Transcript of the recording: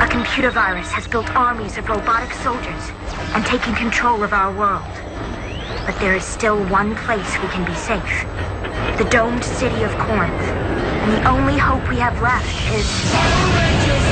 A computer virus has built armies of robotic soldiers and taken control of our world. But there is still one place we can be safe. The domed city of Corinth. And the only hope we have left is...